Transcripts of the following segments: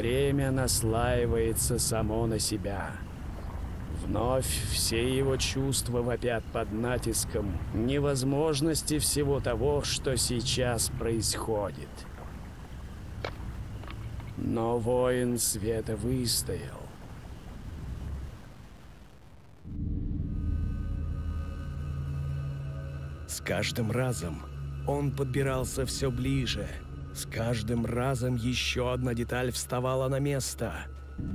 время наслаивается само на себя. Вновь все его чувства вопят под натиском невозможности всего того, что сейчас происходит. Но воин света выстоял. С каждым разом он подбирался все ближе. С каждым разом еще одна деталь вставала на место.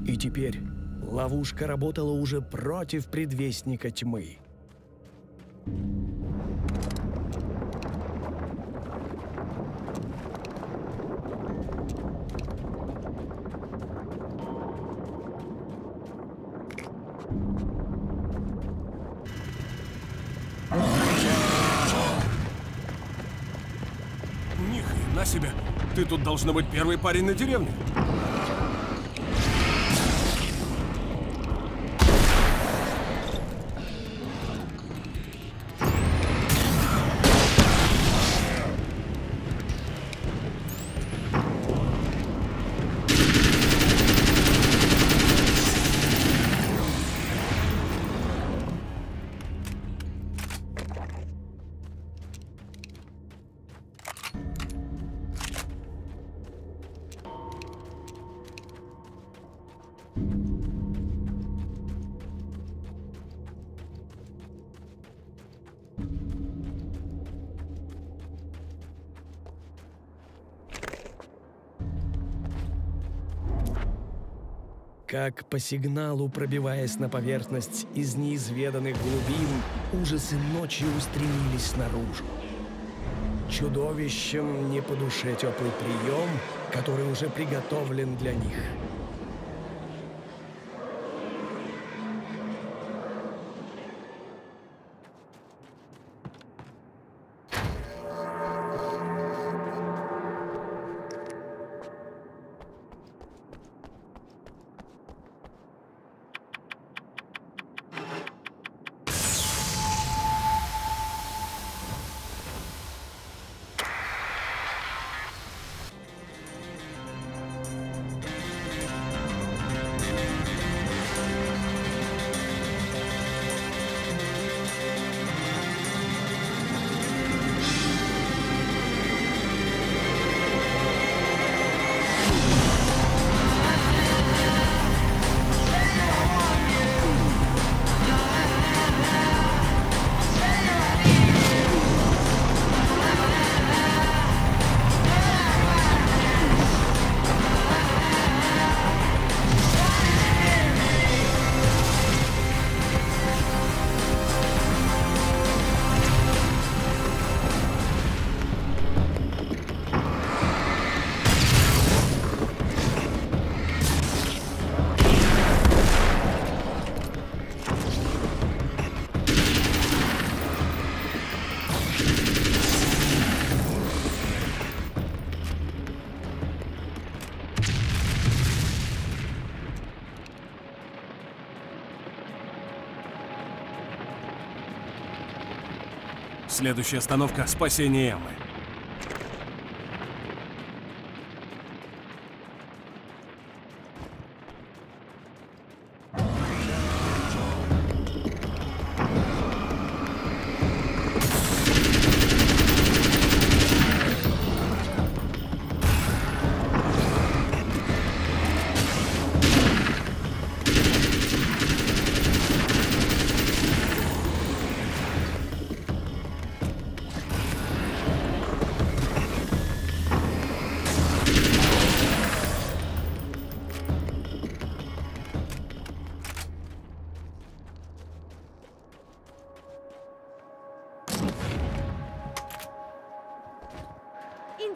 И теперь ловушка работала уже против предвестника тьмы. Ни хрена себе! Ты тут должно быть первый парень на деревне. Как по сигналу, пробиваясь на поверхность из неизведанных глубин, ужасы ночью устремились наружу. Чудовищем не по душе теплый прием, который уже приготовлен для них. Следующая остановка — спасение Эммы.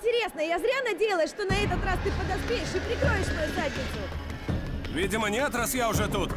Интересно, я зря надеялась, что на этот раз ты подоспеешь и прикроешь мою задницу. Видимо, нет, раз я уже тут.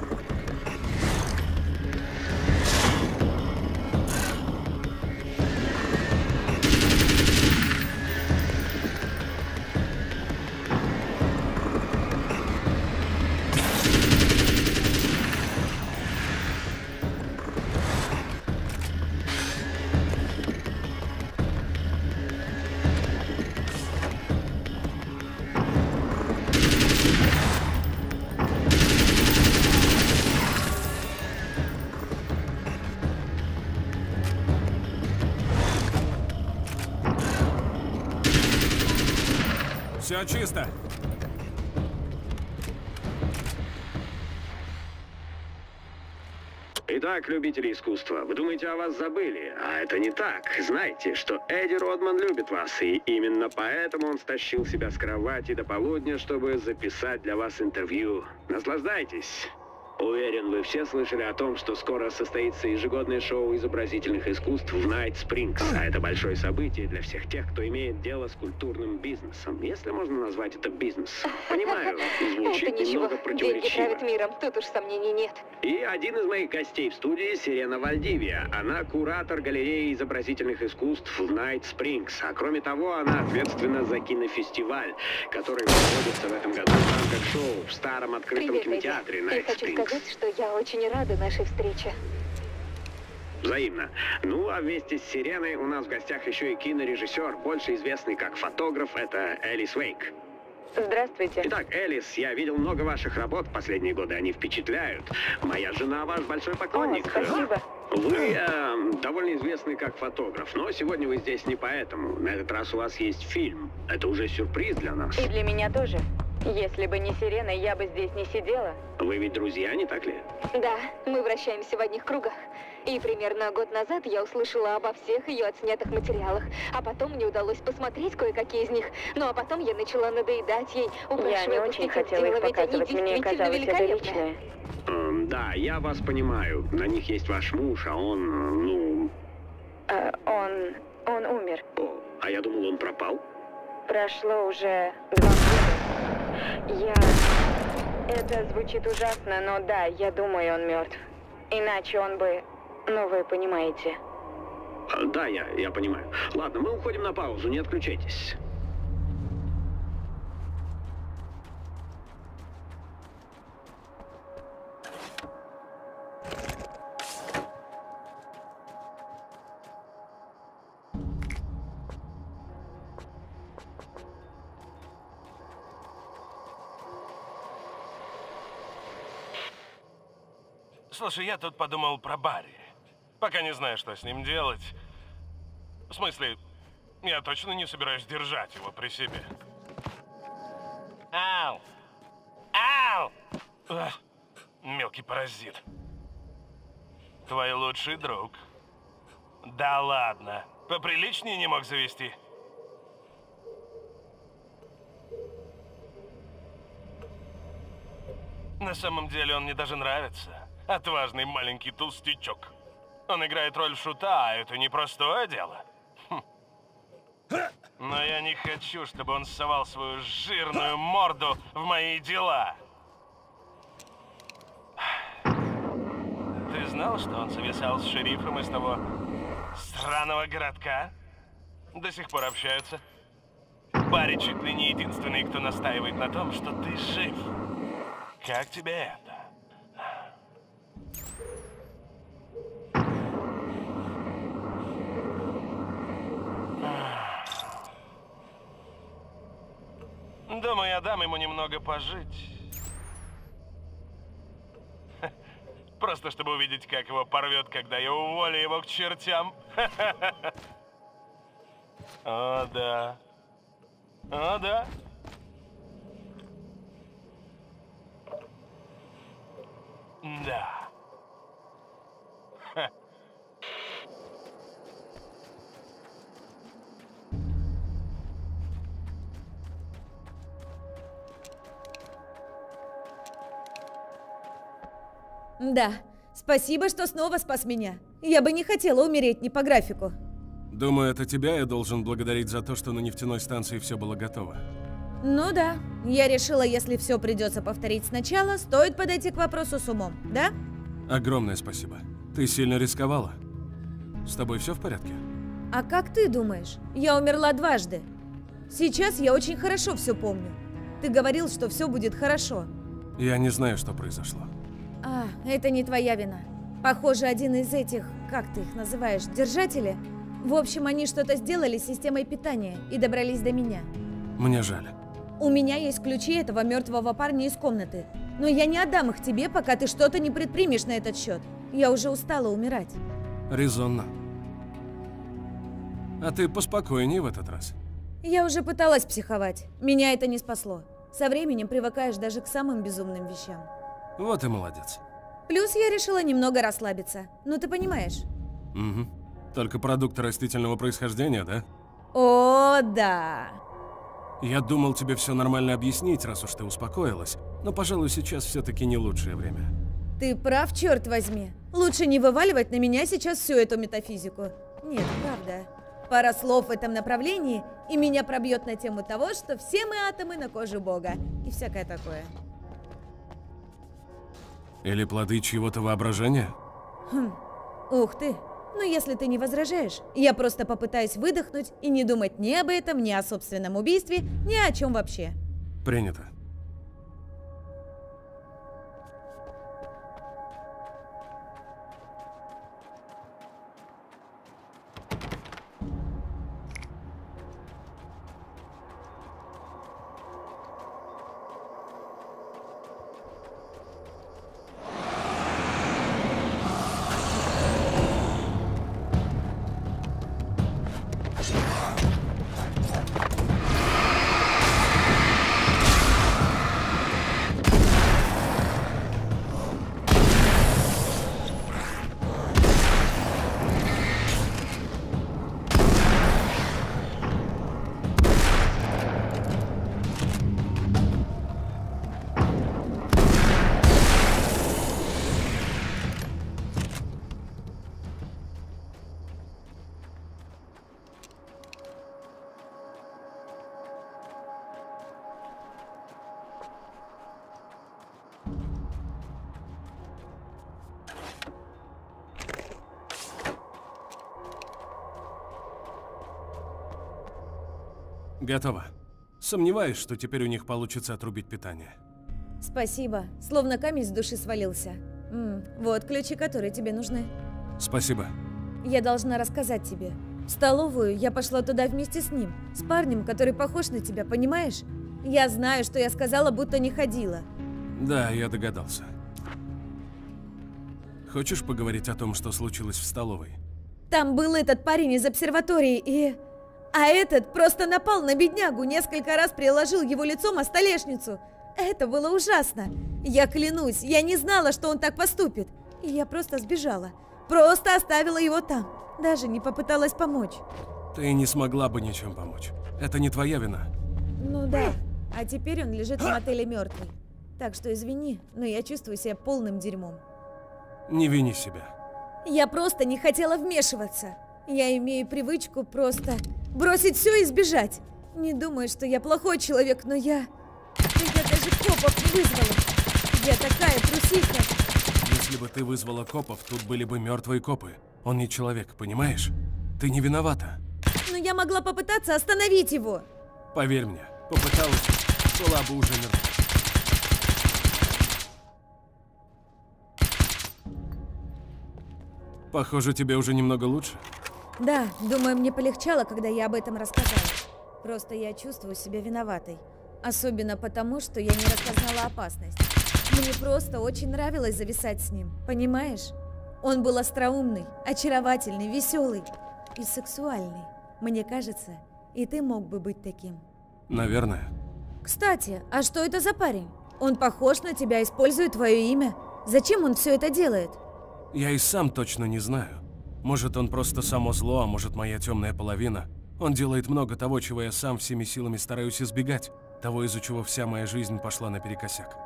Все чисто. Итак, любители искусства, вы думаете, о вас забыли? А это не так. Знайте, что Эдди Родман любит вас, и именно поэтому он стащил себя с кровати до полудня, чтобы записать для вас интервью. Наслаждайтесь. Уверен, вы все слышали о том, что скоро состоится ежегодное шоу изобразительных искусств в Night Springs. А это большое событие для всех тех, кто имеет дело с культурным бизнесом. Если можно назвать это бизнес. Понимаю, звучит Это ничего, немного деньги противоречиво. правят миром, тут уж сомнений нет. И один из моих гостей в студии Сирена Вальдивия. Она куратор галереи изобразительных искусств в Night Springs. А кроме того, она ответственна за кинофестиваль, который проводится в этом году в рамках шоу в старом открытом Привет, кинотеатре хочу Springs. Сказать, что я очень рада нашей встрече. Взаимно. Ну, а вместе с Сиреной у нас в гостях еще и кинорежиссер, больше известный как фотограф, это Элис Вейк. Здравствуйте. Итак, Элис, я видел много ваших работ в последние годы, они впечатляют. Моя жена ваш большой поклонник. О, спасибо. Вы э, довольно известный как фотограф, но сегодня вы здесь не поэтому. На этот раз у вас есть фильм. Это уже сюрприз для нас. И для меня тоже. Если бы не сирена, я бы здесь не сидела. Вы ведь друзья, не так ли? Да, мы вращаемся в одних кругах. И примерно год назад я услышала обо всех ее отснятых материалах. А потом мне удалось посмотреть кое-какие из них. Ну а потом я начала надоедать ей, упрашивая Я не очень хотела их ведь они показывать, мне действительно казалось это личное. Эм, да, я вас понимаю. На них есть ваш муж, а он, ну... Э, он... он умер. О, а я думал, он пропал. Прошло уже два года. Я... Это звучит ужасно, но да, я думаю, он мертв. Иначе он бы... Ну, вы понимаете. Да, я, я понимаю. Ладно, мы уходим на паузу, не отключайтесь. Слушай, я тут подумал про Барри. Пока не знаю, что с ним делать. В смысле, я точно не собираюсь держать его при себе. Ау! Ау! Ах, мелкий паразит. Твой лучший друг. Да ладно. Поприличнее не мог завести. На самом деле он мне даже нравится. Отважный маленький толстячок. Он играет роль шута, а это непростое дело. Хм. Но я не хочу, чтобы он совал свою жирную морду в мои дела. Ты знал, что он зависал с шерифом из того странного городка? До сих пор общаются. Барри чуть ли не единственный, кто настаивает на том, что ты жив. Как тебе это? Думаю, я дам ему немного пожить. Просто чтобы увидеть, как его порвет, когда я уволю его к чертям. О, да. О, да. Да. Да, спасибо, что снова спас меня. Я бы не хотела умереть не по графику. Думаю, это тебя я должен благодарить за то, что на нефтяной станции все было готово. Ну да, я решила, если все придется повторить сначала, стоит подойти к вопросу с умом, да? Огромное спасибо. Ты сильно рисковала. С тобой все в порядке? А как ты думаешь? Я умерла дважды. Сейчас я очень хорошо все помню. Ты говорил, что все будет хорошо. Я не знаю, что произошло. А, это не твоя вина. Похоже, один из этих, как ты их называешь, держатели? В общем, они что-то сделали с системой питания и добрались до меня. Мне жаль. У меня есть ключи этого мертвого парня из комнаты. Но я не отдам их тебе, пока ты что-то не предпримешь на этот счет. Я уже устала умирать. Резонно. А ты поспокойнее в этот раз. Я уже пыталась психовать. Меня это не спасло. Со временем привыкаешь даже к самым безумным вещам. Вот и молодец. Плюс я решила немного расслабиться. Ну ты понимаешь? Угу. Только продукты растительного происхождения, да? О, да. Я думал тебе все нормально объяснить, раз уж ты успокоилась. Но, пожалуй, сейчас все-таки не лучшее время. Ты прав, черт возьми. Лучше не вываливать на меня сейчас всю эту метафизику. Нет, правда. Пара слов в этом направлении, и меня пробьет на тему того, что все мы атомы на коже Бога. И всякое такое. Или плоды чьего-то воображения? Хм. Ух ты. Ну, если ты не возражаешь, я просто попытаюсь выдохнуть и не думать ни об этом, ни о собственном убийстве, ни о чем вообще. Принято. Готово. Сомневаюсь, что теперь у них получится отрубить питание. Спасибо. Словно камень с души свалился. М, вот ключи, которые тебе нужны. Спасибо. Я должна рассказать тебе. В столовую я пошла туда вместе с ним. С парнем, который похож на тебя, понимаешь? Я знаю, что я сказала, будто не ходила. Да, я догадался. Хочешь поговорить о том, что случилось в столовой? Там был этот парень из обсерватории и... А этот просто напал на беднягу, несколько раз приложил его лицом о столешницу. Это было ужасно. Я клянусь, я не знала, что он так поступит. И я просто сбежала. Просто оставила его там. Даже не попыталась помочь. Ты не смогла бы ничем помочь. Это не твоя вина. Ну да. А теперь он лежит в мотеле мертвый. Так что извини, но я чувствую себя полным дерьмом. Не вини себя. Я просто не хотела вмешиваться. Я имею привычку просто бросить все и сбежать. Не думаю, что я плохой человек, но я... Я даже копов не вызвала. Я такая трусиха. Если бы ты вызвала копов, тут были бы мертвые копы. Он не человек, понимаешь? Ты не виновата. Но я могла попытаться остановить его. Поверь мне, попыталась, была бы уже мертва. Похоже, тебе уже немного лучше. Да, думаю, мне полегчало, когда я об этом рассказала. Просто я чувствую себя виноватой. Особенно потому, что я не распознала опасность. Мне просто очень нравилось зависать с ним, понимаешь? Он был остроумный, очаровательный, веселый и сексуальный. Мне кажется, и ты мог бы быть таким. Наверное. Кстати, а что это за парень? Он похож на тебя, использует твое имя. Зачем он все это делает? Я и сам точно не знаю. Может, он просто само зло, а может, моя темная половина. Он делает много того, чего я сам всеми силами стараюсь избегать. Того, из-за чего вся моя жизнь пошла наперекосяк.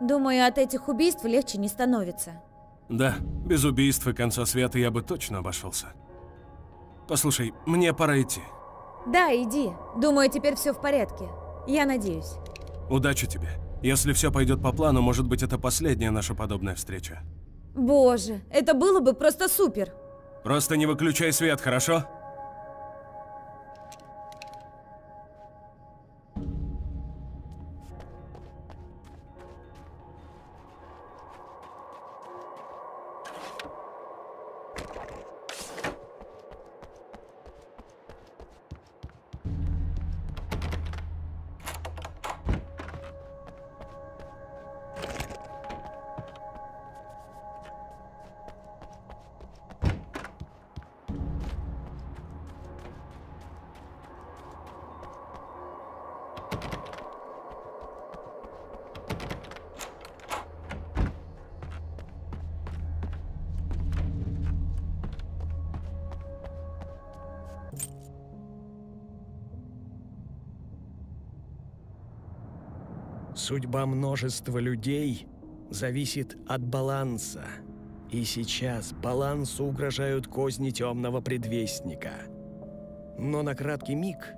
Думаю, от этих убийств легче не становится. Да, без убийств и конца света я бы точно обошелся. Послушай, мне пора идти. Да, иди. Думаю, теперь все в порядке. Я надеюсь. Удачи тебе. Если все пойдет по плану, может быть, это последняя наша подобная встреча. Боже, это было бы просто супер. Просто не выключай свет, хорошо? Судьба множества людей зависит от баланса. И сейчас балансу угрожают козни темного предвестника. Но на краткий миг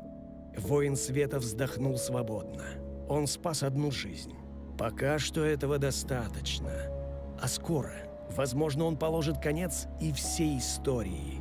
воин света вздохнул свободно. Он спас одну жизнь. Пока что этого достаточно. А скоро, возможно, он положит конец и всей истории.